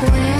We're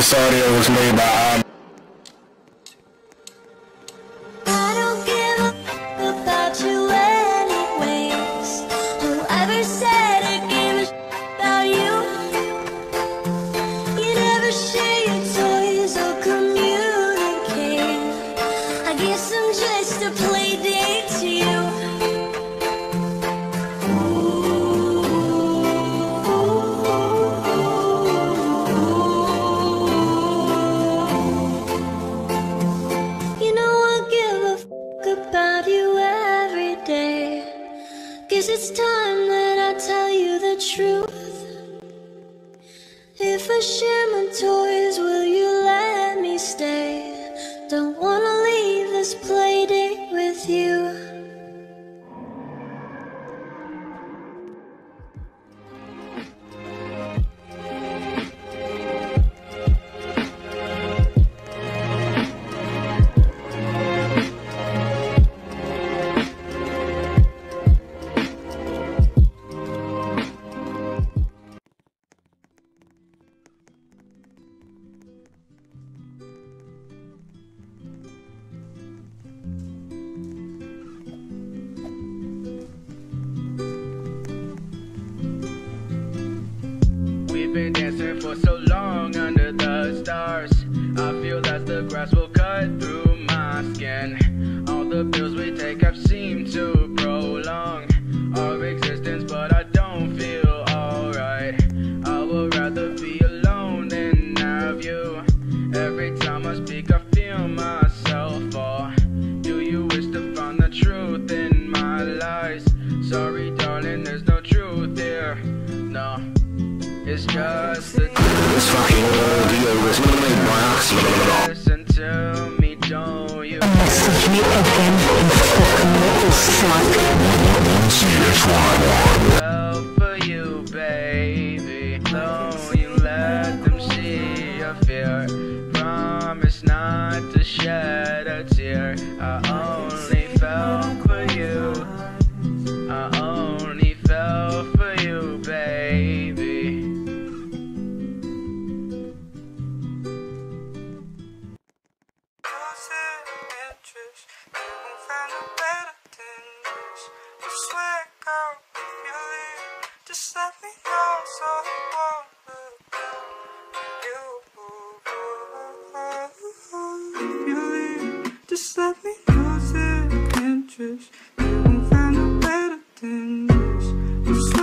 This audio was made by truth. If I share my toys, for so long under the stars. I feel that the grass will cut through my skin. All the pills we take have seemed to prolong our existence, but I don't feel alright. I would rather be alone than have you. Every time I speak, I feel myself fall. Do you wish to find the truth in my lies? Sorry, darling, there's no truth here. No. It's just the This fucking audio was made by accident. listen to me, don't you? Message me again, you fucking little slut. Fell for actress. You won't find a better than this. I swear, girl, if you leave, just let me know so I won't look down on you. If you leave, just let me lose the interest. You won't find a better than this.